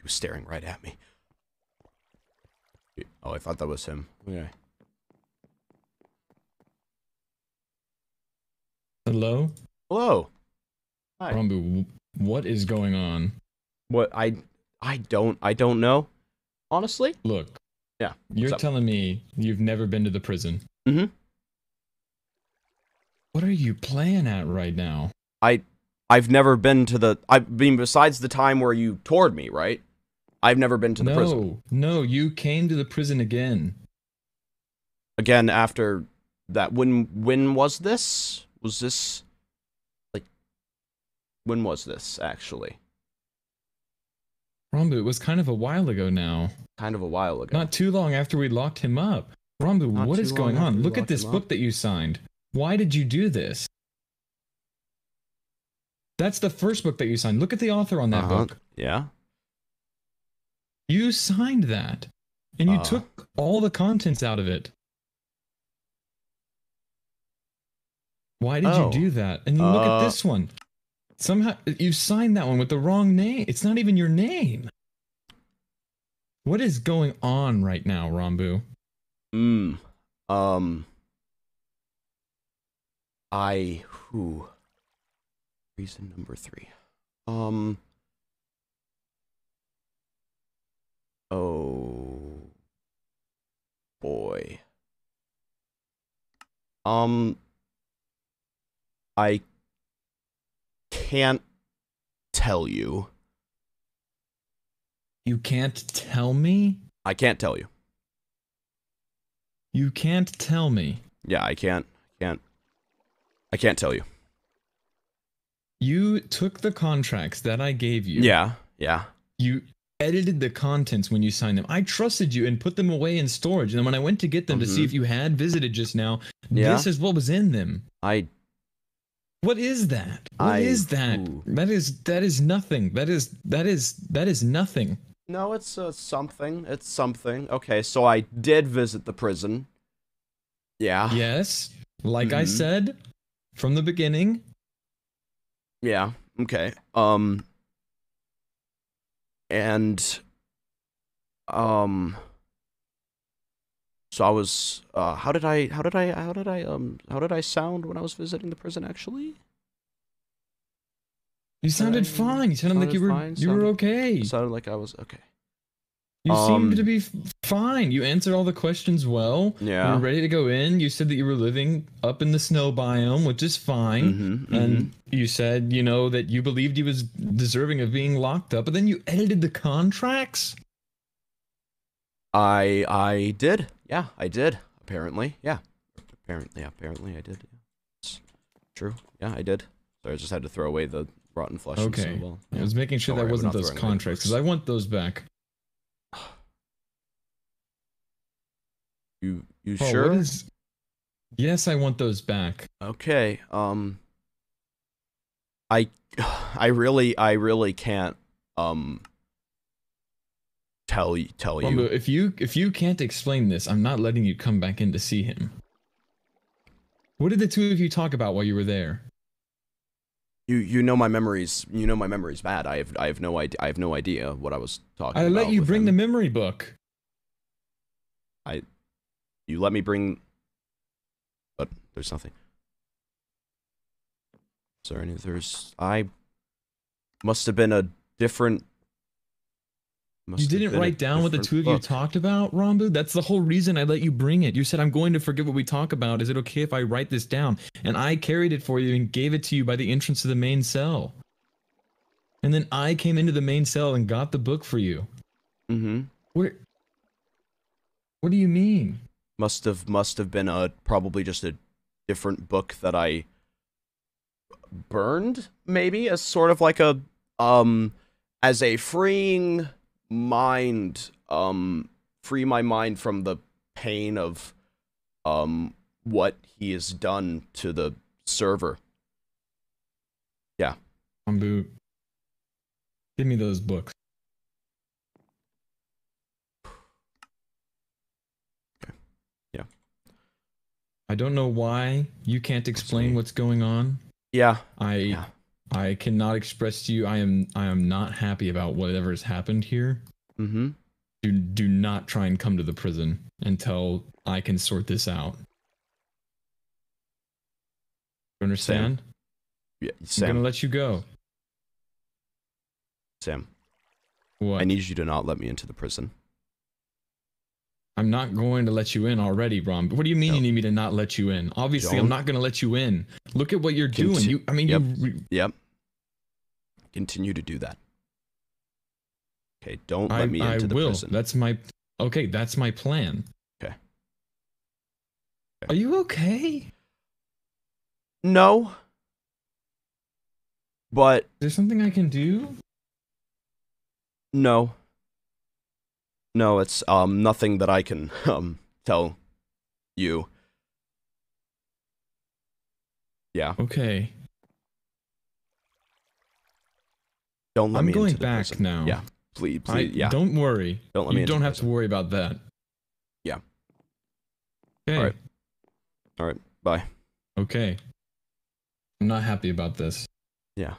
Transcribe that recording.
he was staring right at me. Oh, I thought that was him. Okay. Hello? Hello. Hi. Ranboo, what is going on? What I I don't I don't know. Honestly? Look. Yeah. You're up? telling me you've never been to the prison. Mm-hmm. What are you playing at right now? I I've never been to the I mean besides the time where you toured me, right? I've never been to the no, prison. no, you came to the prison again. Again after that when when was this? Was this like when was this actually? Ranboo, it was kind of a while ago now. Kind of a while ago. Not too long after we locked him up. Ranboo, Not what is going on? Look at this book up. that you signed. Why did you do this? That's the first book that you signed. Look at the author on that Uh-huh. book. Yeah. You signed that. And you Uh. took all the contents out of it. Why did Oh. you do that? And look Uh. at this one. Somehow you signed that one with the wrong name. It's not even your name. What is going on right now, Ranboo? Mm. Um. I who. Reason number three. Um. Oh. Boy. Um. I can't tell you. You can't tell me? I can't tell you. You can't tell me. Yeah, I can't. Can't. I can't tell you. You took the contracts that I gave you. Yeah. Yeah. You edited the contents when you signed them. I trusted you and put them away in storage. And then when I went to get them to see Mhm. if you had visited just now, Yeah. this is what was in them. I What is that? What is I- that? ooh. That is that is nothing. That is that is that is nothing. No, it's uh, something. It's something. Okay, so I did visit the prison. Yeah. Yes, like I Mhm. said from the beginning. Yeah. Okay. Um. And. Um. So I was. Uh. How did I? How did I? How did I? Um. How did I sound when I was visiting the prison? Actually, You sounded Um, fine. You sounded like you were fine, you were okay. sounded like I was okay. You seemed um, to be fine. You answered all the questions well. Yeah. You Yeah. were ready to go in. You said that you were living up in the snow biome, which is fine. Mm-hmm, And you said, you know, that you believed he was deserving of being locked up, but then you edited the contracts? I I did. Yeah, I did. Apparently, yeah. Apparently, yeah, apparently I did. Yeah. It's true. Yeah, I did. So I just had to throw away the rotten flesh. and Okay. so, well, I was making sure Don't that worry, wasn't those contracts because. I want those back. You you Oh, sure? Is... Yes, I want those back. Okay. Um. I I really I really can't um. Tell you tell you. if you if you can't explain this, I'm not letting you come back in to see him. What did the two of you talk about while you were there? You you know my memories. You know my memory's bad. I have I have no idea. I have no idea what I was talking I let you bring him. the memory book. You let me bring. But there's nothing. Is there any? There's. I. Must have been a different. must You didn't write down what the two of you talked about, Ranboo? That's the whole reason I let you bring it. You said, I'm going to forget what we talk about. Is it okay if I write this down? And I carried it for you and gave it to you by the entrance to the main cell. And then I came into the main cell and got the book for you. Mm-hmm. Where? What do you mean? Must have must have been a probably just a different book that I burned, maybe as sort of like a um as a freeing mind, um free my mind from the pain of um what he has done to the server. Ranboo, give me those books. I don't know why you can't explain what's going on. Yeah, I Yeah. I cannot express to you I am I am not happy about whatever has happened here. Mm-hmm. Do do not try and come to the prison until I can sort this out. You understand? Yeah, Sam. I'm Sam. gonna let you go. Sam. What? I need you to not let me into the prison. I'm not going to let you in already, Ron. But What do you mean you need me to not let you in? Obviously, Don't. I'm not going to let you in. Look at what you're doing. You, I mean, Yep. you. Re- Yep. Continue to do that. Okay, don't I, let me I into the will. prison. That's my. Okay, that's my plan. Okay. Are you okay? No. But Is there something I can do? no. No, it's um nothing that I can um tell you. Yeah, Okay. don't let I'm me going into the back prison. now. Yeah, please, I, please, yeah. Don't worry. Don't let me you don't have to worry about that. Yeah. Okay. Alright. All right, bye. Okay. I'm not happy about this. Yeah.